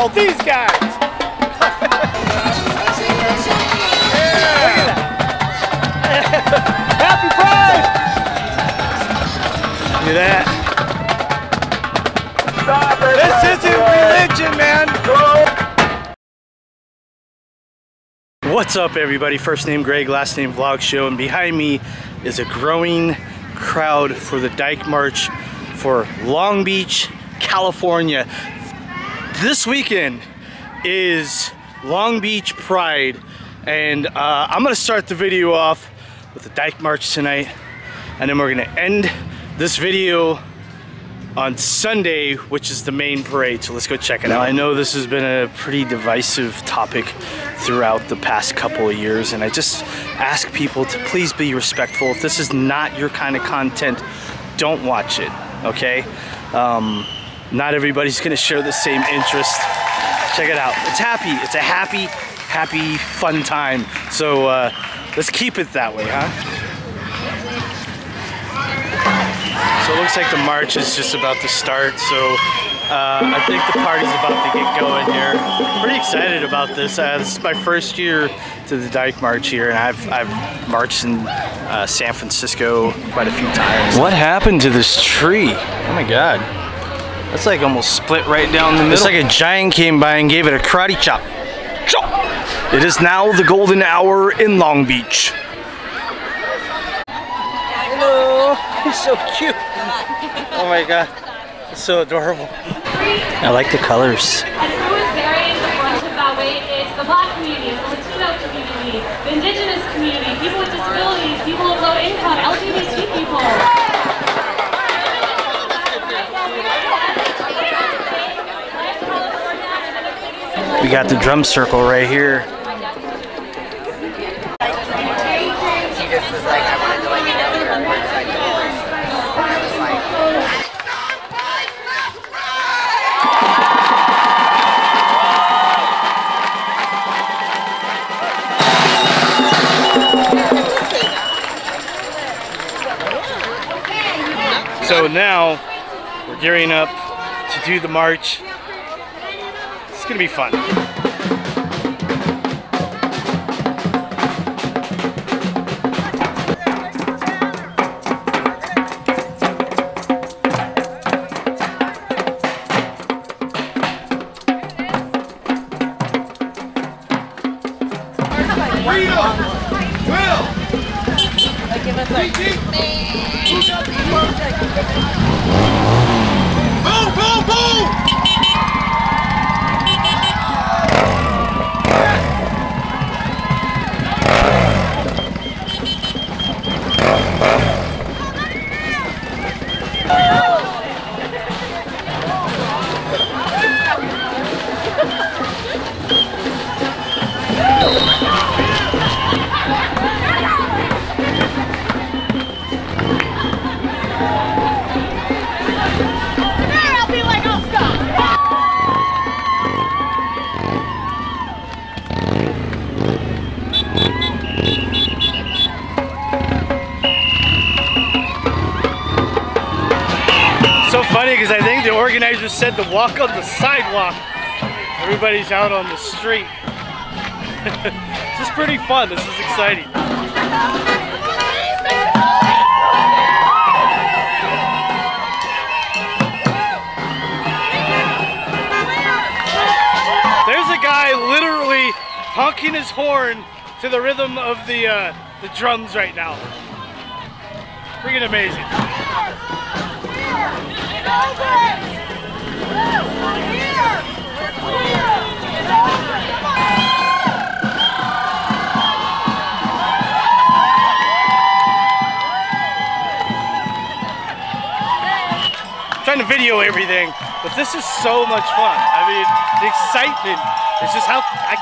Call these guys. Happy Pride! Look at that. This isn't religion, man. What's up, everybody? First name Greg, last name Vlog Show, and behind me is a growing crowd for the Dyke March for Long Beach, California. This weekend is Long Beach Pride, and uh, I'm gonna start the video off with the Dyke March tonight, and then we're gonna end this video on Sunday, which is the main parade. So let's go check it out. I know this has been a pretty divisive topic throughout the past couple of years, and I just ask people to please be respectful. If this is not your kind of content, don't watch it, okay? Um, not everybody's gonna share the same interest. Check it out. It's happy. It's a happy, happy, fun time. So uh, let's keep it that way, huh? So it looks like the march is just about to start. So uh, I think the party's about to get going here. Pretty excited about this. Uh, this is my first year to the Dyke March here, and I've, I've marched in uh, San Francisco quite a few times. What happened to this tree? Oh my God. That's like almost split right down the middle. It's like a giant came by and gave it a karate chop. Chop! It is now the golden hour in Long Beach. Hello, he's so cute. Oh my god, it's so adorable. I like the colors. And who is bearing the brunt that weight is the black community, the Latino community, the indigenous community, people with disabilities, people of low income, LGBT people. We got the drum circle right here. So now we're gearing up to do the march. It's gonna be fun. Said to walk on the sidewalk. Everybody's out on the street. this is pretty fun. This is exciting. There's a guy literally honking his horn to the rhythm of the uh, the drums right now. Freaking amazing. Trying to video everything, but this is so much fun. I mean, the excitement is just how I,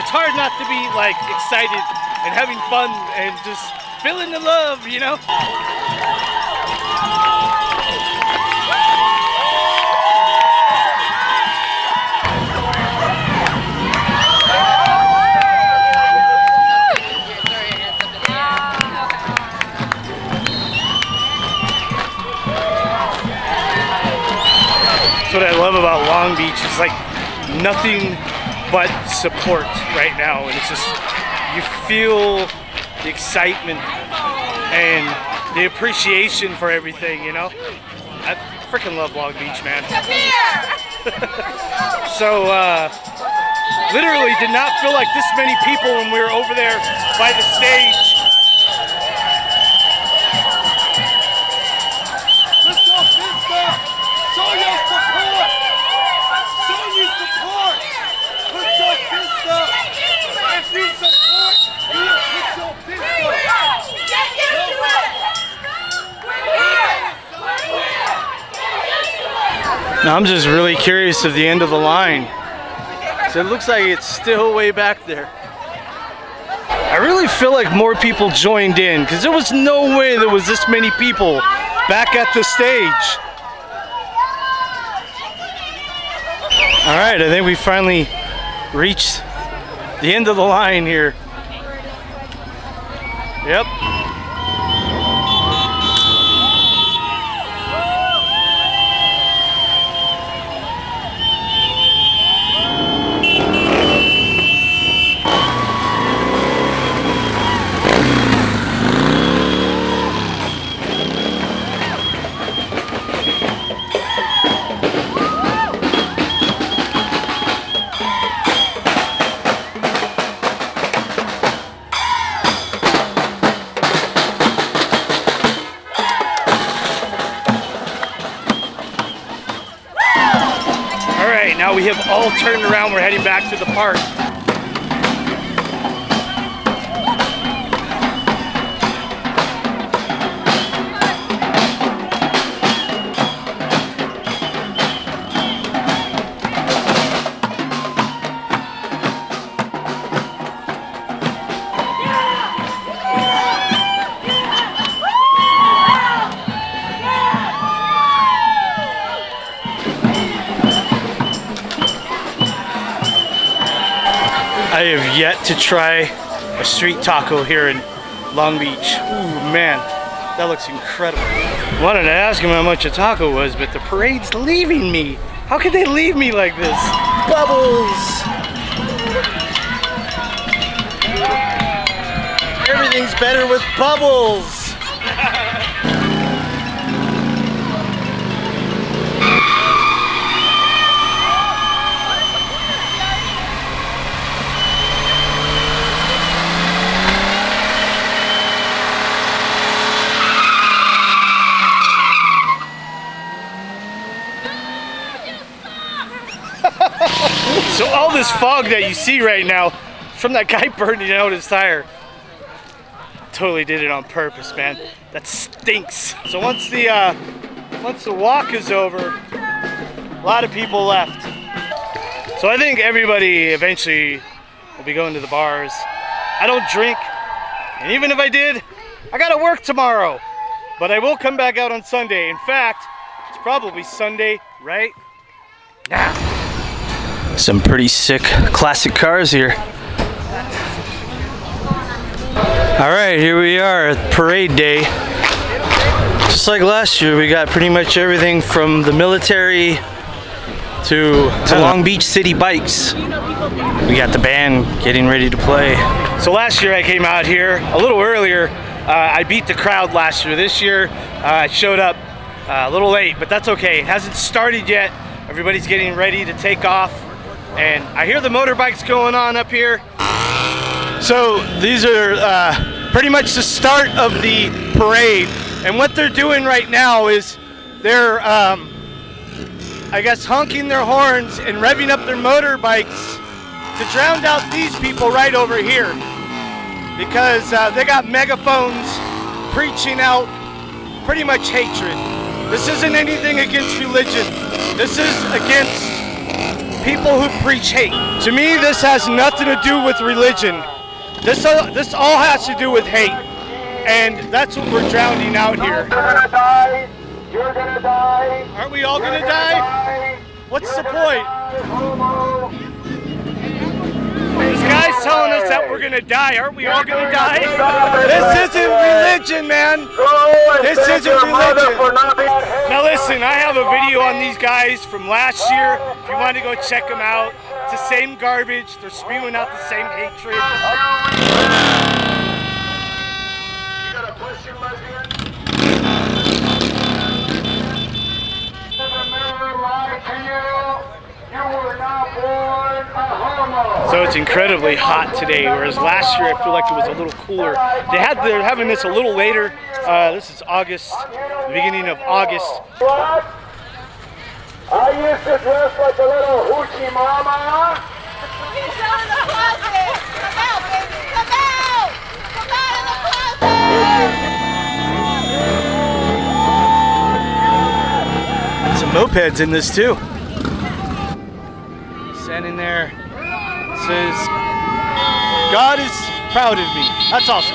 it's hard not to be like excited and having fun and just feeling the love, you know? Nothing but support right now, and it's just you feel the excitement and the appreciation for everything. You know, I freaking love Long Beach, man. so uh, literally did not feel like this many people when we were over there by the stage. Now I'm just really curious of the end of the line. So it looks like it's still way back there. I really feel like more people joined in because there was no way there was this many people back at the stage. All right, I think we finally reached the end of the line here. Yep. Turned around. We're heading back to the park. Have yet to try a street taco here in Long Beach. Ooh, man, that looks incredible. Wanted to ask him how much a taco was, but the parade's leaving me. How could they leave me like this? Bubbles! Everything's better with bubbles! So all this fog that you see right now from that guy burning out his tire, totally did it on purpose, man. That stinks. So once the uh, once the walk is over, a lot of people left. So I think everybody eventually will be going to the bars. I don't drink, and even if I did, I gotta work tomorrow. But I will come back out on Sunday. In fact, it's probably Sunday right now. Some pretty sick classic cars here. All right, here we are at parade day. Just like last year, we got pretty much everything from the military to, to Long Beach City Bikes. We got the band getting ready to play. So last year I came out here a little earlier. Uh, I beat the crowd last year. This year uh, I showed up uh, a little late, but that's okay. It hasn't started yet. Everybody's getting ready to take off. And I hear the motorbikes going on up here. So these are uh, pretty much the start of the parade. And what they're doing right now is they're, um, I guess, honking their horns and revving up their motorbikes to drown out these people right over here. Because uh, they got megaphones preaching out pretty much hatred. This isn't anything against religion. This is against people who preach hate. To me, this has nothing to do with religion. This, uh, this all has to do with hate. And that's what we're drowning out here. You're gonna die. You're gonna die. Aren't we all gonna die? What's the point? Guy guys telling us that we're gonna die. Aren't we all gonna die? This isn't religion, man. This isn't religion. Now listen, I have a video on these guys from last year. If you want to go check them out, it's the same garbage. They're spewing out the same hatred. You got a question, lesbian? You were not born a homo. So it's incredibly hot today, whereas last year I feel like it was a little cooler. They had they're having this a little later. Uh, this is August, the beginning of August. What? I used to dress like a little hoochie mama. Some mopeds in this too. Standing there says, God is proud of me. That's awesome.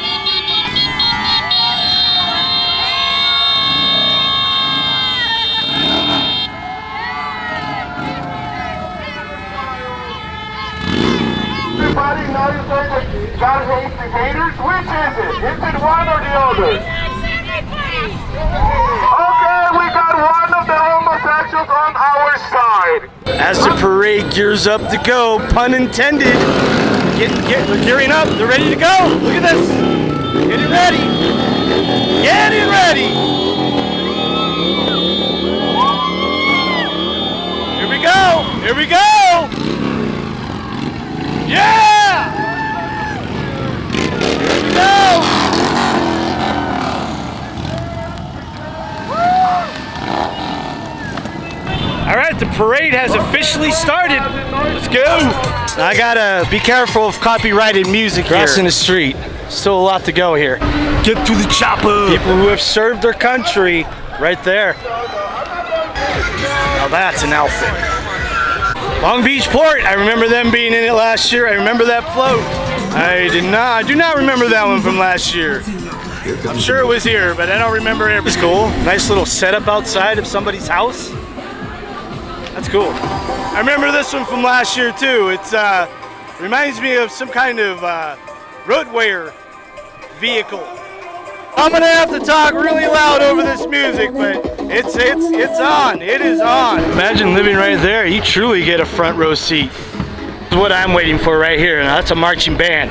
Everybody knows that God hates the haters. Which is it? Is it one or the other? Okay, we got one of the homosexuals on our side. As the parade gears up to go, pun intended, getting, get, they're gearing up, they're ready to go. Look at this. Getting ready. Getting ready. Here we go. Here we go. Yeah. Here we go. All right, the parade has officially started. Let's go. I gotta be careful of copyrighted music here. Crossing the street. Still a lot to go here. Get to the chopper. People who have served their country, right there. Now that's an outfit. Long Beach Port. I remember them being in it last year. I remember that float. I did not. I do not remember that one from last year. I'm sure it was here, but I don't remember it. It's cool. Nice little setup outside of somebody's house. That's cool. I remember this one from last year too. It's uh, reminds me of some kind of uh, roadwear vehicle. I'm gonna have to talk really loud over this music, but it's it's it's on. It is on. Imagine living right there. You truly get a front row seat. That's what I'm waiting for right here. Now that's a marching band.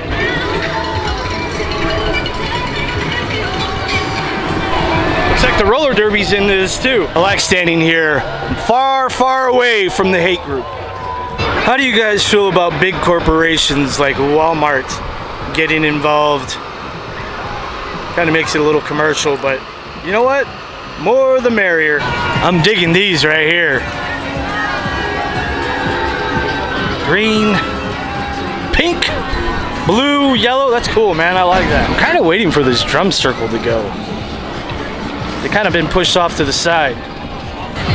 Like the roller derby's in this too. I like standing here far, far away from the hate group. How do you guys feel about big corporations like Walmart getting involved? Kind of makes it a little commercial, but you know what? More the merrier. I'm digging these right here. Green, pink, blue, yellow. That's cool, man. I like that. I'm kind of waiting for this drum circle to go. They kind of been pushed off to the side.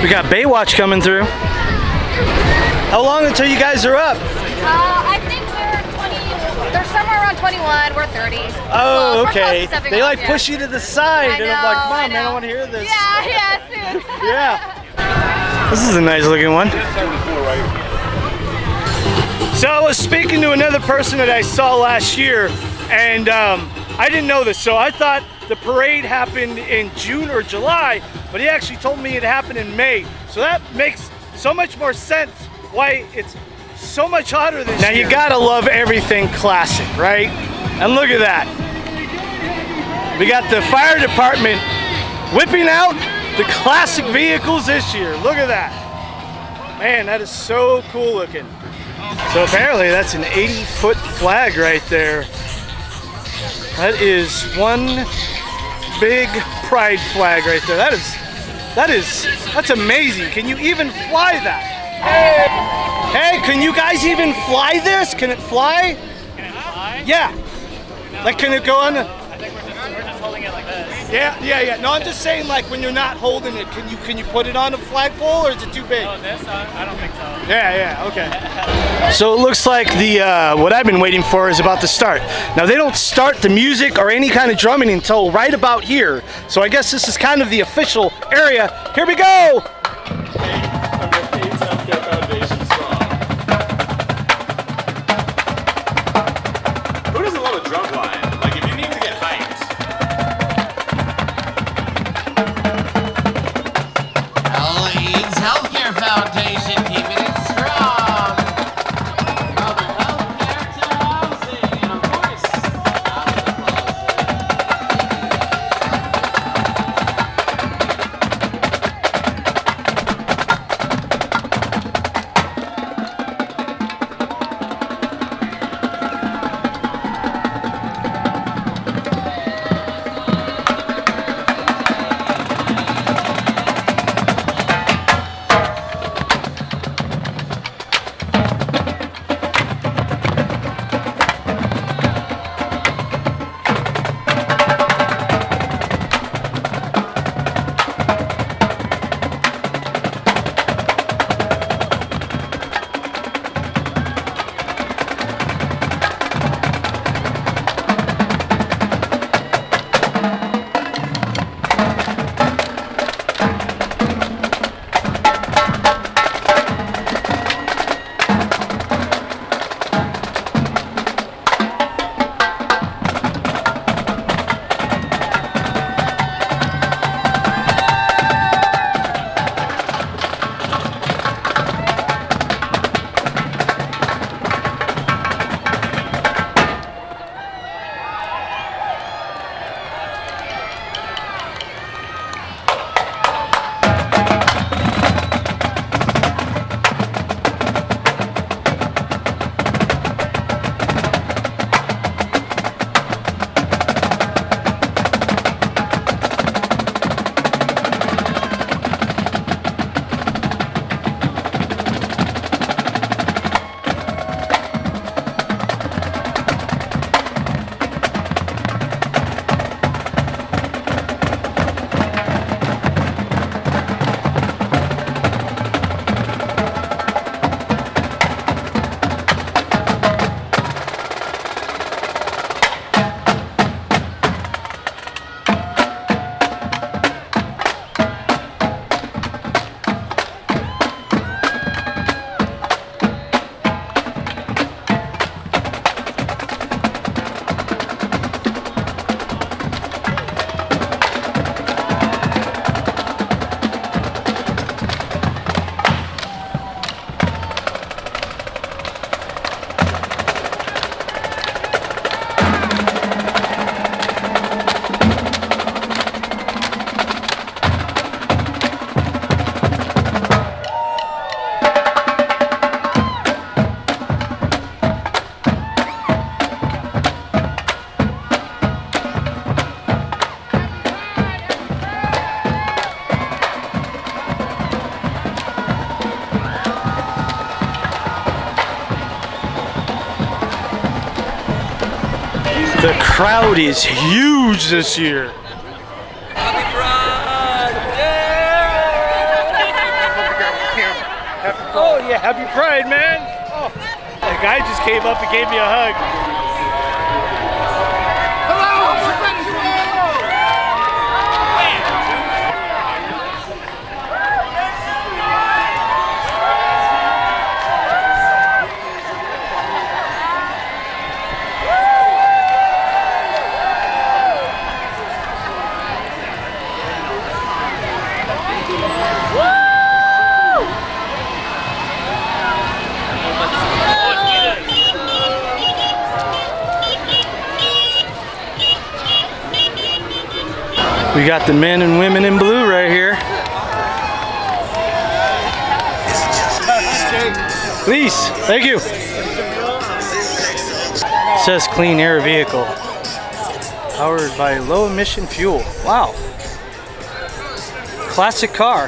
We got Baywatch coming through. How long until you guys are up? Uh, I think they're 20, they're somewhere around 21, we're 30. Oh, Close. Okay. They like push you to the side, I and I'm like, Mom, I I, don't want to hear this. Yeah, yeah, soon. Yeah. This is a nice looking one. So I was speaking to another person that I saw last year, and um, I didn't know this. So I thought the parade happened in June or July, but he actually told me it happened in May. So that makes so much more sense why it's so much hotter this now, year. Now you gotta love everything classic, right? And look at that. We got the fire department whipping out the classic vehicles this year. Look at that. Man, that is so cool looking. So apparently that's an 80 foot flag right there. That is one big pride flag right there. That is, that is, that's amazing. Can you even fly that? Hey, hey, can you guys even fly this? Can it fly? Can it fly? Yeah. Like, can it go on? The, yeah, yeah, yeah. No, I'm just saying, like, when you're not holding it, can you can you put it on a flagpole, or is it too big? Oh, this? Uh, I don't think so. Yeah, yeah, okay. So it looks like the uh, what I've been waiting for is about to start. Now they don't start the music or any kind of drumming until right about here. So I guess this is kind of the official area. Here we go. Crowd is huge this year. Oh yeah, happy pride, man. Oh. The guy just came up and gave me a hug. We got the men and women in blue right here. Please, thank you. says clean air vehicle. Powered by low emission fuel. Wow. Classic car.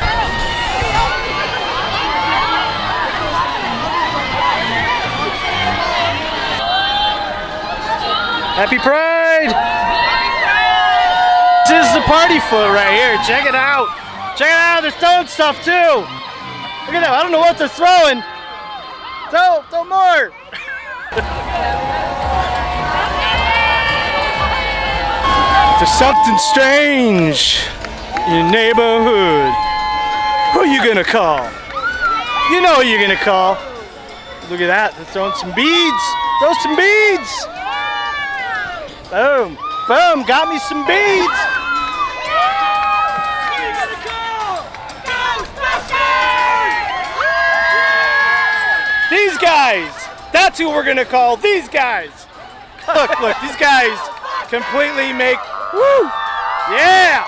Happy Pride! This is the party foot right here. Check it out. Check it out. They're throwing stuff too. Look at that. I don't know what they're throwing. Throw, throw more. There's something strange in your neighborhood. Who are you gonna call? You know who you're gonna call. Look at that. They're throwing some beads. Throw some beads. Boom. Boom. Got me some beads. These guys. That's who we're gonna call. These guys. Look, look. These guys completely make. Woo! Yeah.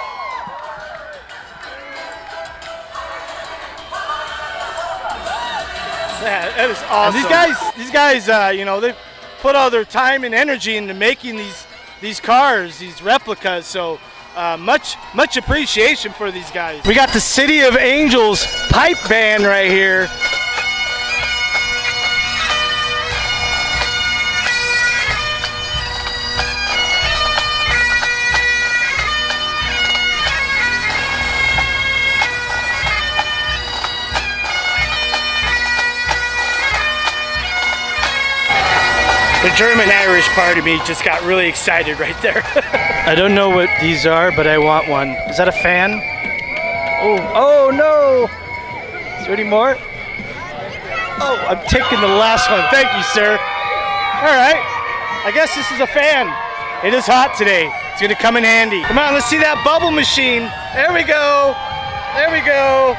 Yeah, that is awesome. these guys, these guys, uh, you know, they put all their time and energy into making these these cars, these replicas. So uh, much much appreciation for these guys. We got the City of Angels pipe band right here. German Irish part of me just got really excited right there. I don't know what these are, but I want one. Is that a fan? Oh, oh no! Is there any more? Oh, I'm taking the last one. Thank you, sir. All right. I guess this is a fan. It is hot today. It's gonna come in handy. Come on, let's see that bubble machine. There we go. There we go.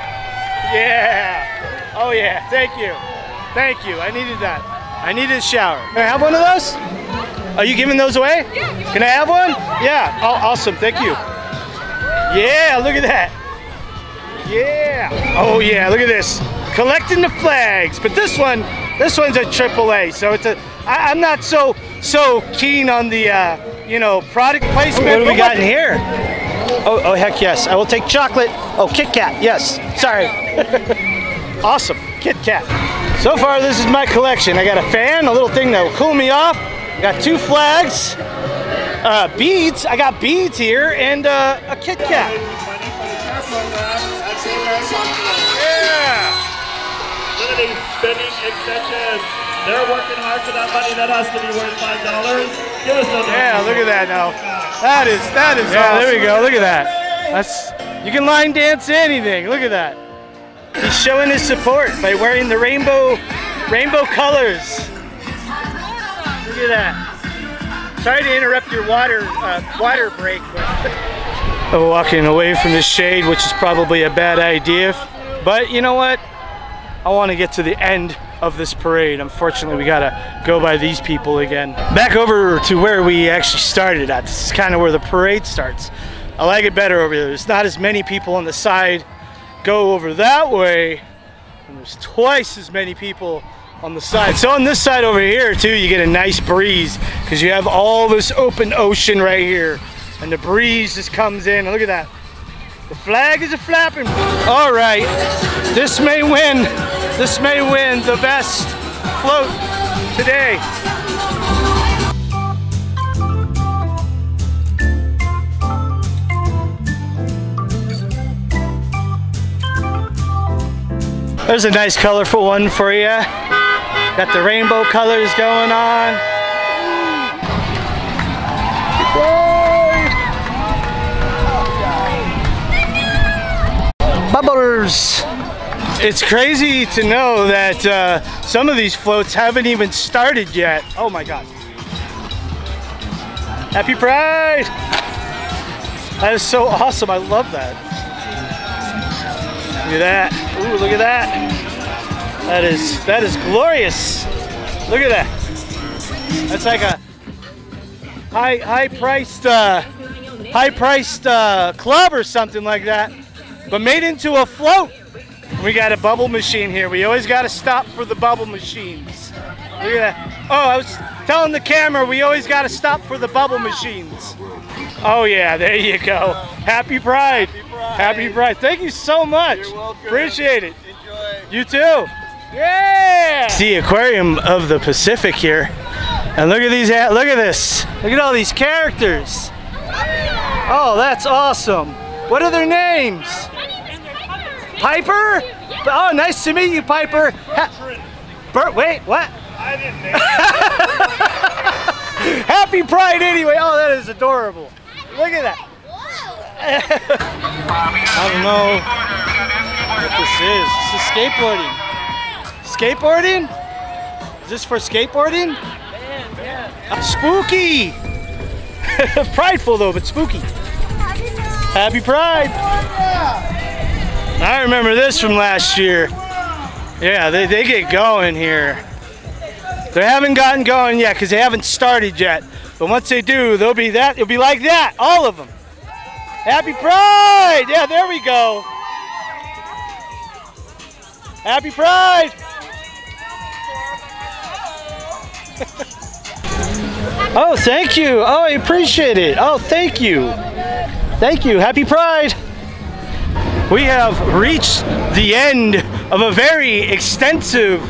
Yeah. Oh yeah, thank you. Thank you, I needed that. I need a shower. Can I have one of those? Are you giving those away? Yeah, Can I have one? Yeah, oh, awesome, thank you. Yeah, look at that. Yeah. Oh yeah, look at this. Collecting the flags, but this one, this one's a AAA, so it's a. I, I'm not so so keen on the uh, you know product placement. What do we got in here? Oh, oh heck yes, I will take chocolate. Oh, Kit Kat, yes. Sorry. awesome, Kit Kat. So far, this is my collection. I got a fan, a little thing that will cool me off. I got two flags, uh, beads. I got beads here, and uh, a Kit Kat. Yeah. Look at these. They're working hard for that money. That has to be worth five dollars. Give us a Yeah, look at that now. That is that is. Yeah, there we go. Look at that. That's you can line dance anything. Look at that. He's showing his support by wearing the rainbow rainbow colors. Look at that. Sorry to interrupt your water uh, water break. But walking away from the shade, which is probably a bad idea. But you know what? I want to get to the end of this parade. Unfortunately, we gotta go by these people again. Back over to where we actually started at. This is kind of where the parade starts. I like it better over there. There's not as many people on the side. Go over that way, and there's twice as many people on the side. So on this side over here too, you get a nice breeze because you have all this open ocean right here, and the breeze just comes in. Look at that. The flag is a flapping. All right, this may win. This may win the best float today. There's a nice colorful one for you. Got the rainbow colors going on. Bubblers. It's crazy to know that uh, some of these floats haven't even started yet. Oh my God. Happy Pride! That is so awesome. I love that. Look at that. Ooh, look at that. That is that is glorious. Look at that. That's like a high high priced uh, high priced uh, club or something like that, but made into a float. We got a bubble machine here. We always got to stop for the bubble machines. Look at that. Oh, I was telling the camera we always got to stop for the bubble machines. Oh yeah, there you go. Happy Pride. Happy Pride. Happy Pride. Thank you so much. You're welcome. Appreciate it. Enjoy. You too. Yeah. It's the aquarium of the Pacific here. And look at these look at this. Look at all these characters. Oh, that's awesome. What are their names? Piper? Oh, nice to meet you, Piper. Ha- Bert, wait, what? I didn't name Happy Pride anyway. Oh, that is adorable. Look at that. I don't know what this is. This is skateboarding. Skateboarding? Is this for skateboarding? Spooky! Prideful though, but spooky. Happy Pride! I remember this from last year. Yeah, they, they get going here. They haven't gotten going yet because they haven't started yet. But once they do, they'll be that. It'll be like that, all of them. Happy Pride! Yeah, there we go. Happy Pride! oh, thank you. Oh, I appreciate it. Oh, thank you. Thank you. Happy Pride. We have reached the end of a very extensive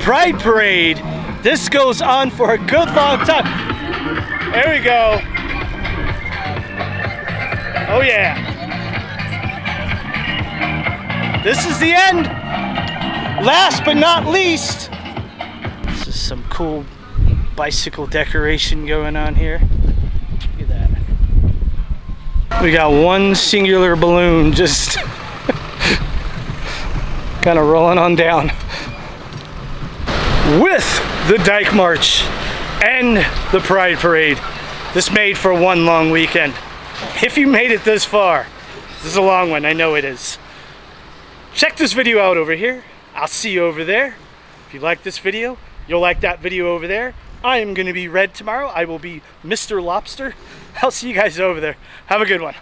Pride Parade. This goes on for a good long time. There we go. Oh yeah. This is the end. Last but not least, this is some cool bicycle decoration going on here. Look at that. We got one singular balloon just kind of rolling on down. With the Dyke March and the Pride Parade. This made for one long weekend. If you made it this far, this is a long one, I know it is. Check this video out over here. I'll see you over there. If you like this video, you'll like that video over there. I am to be red tomorrow. I will be Mr. Lobster. I'll see you guys over there. Have a good one.